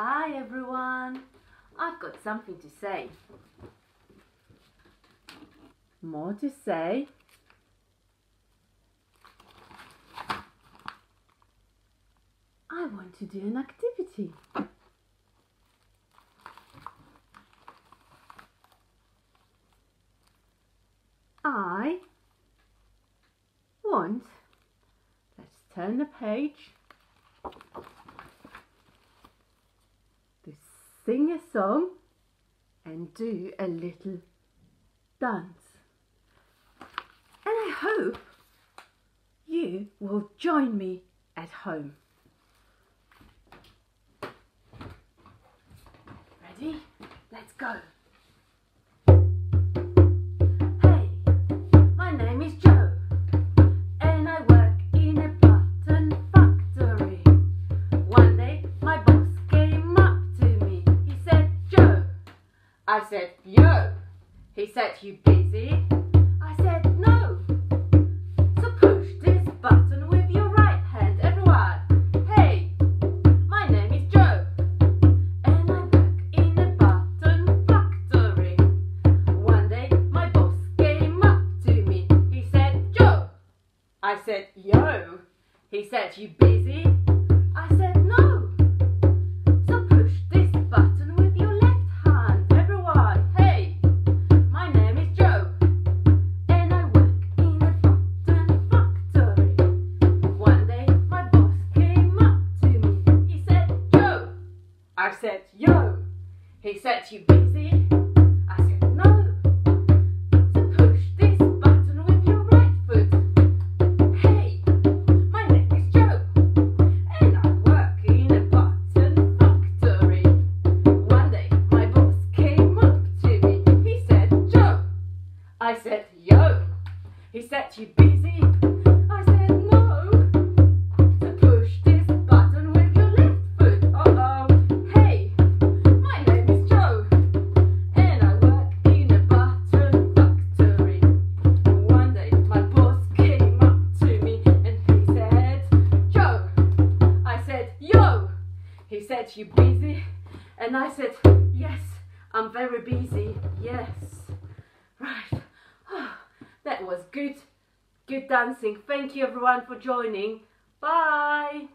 Hi everyone. I've got something to say. More to say? I want to do an activity. I want, let's turn the page, to sing a song and do a little dance. And I hope you will join me at home. Ready? Let's go. I said, Yo. He said, You busy? I said, No. So push this button with your right hand, everyone. Hey, my name is Joe, and I work in a button factory. One day, my boss came up to me. He said, Joe. I said, Yo. He said, You busy? Said, Yo. He said, You busy? I said, No. So push this button with your right foot. Hey, my name is Joe, and I work in a button factory. One day, my boss came up to me. He said, Joe. I said, Yo. He said, You busy? He said, You busy? And I said, Yes, I'm very busy. Yes. Right. that was good. Good dancing. Thank you everyone for joining. Bye.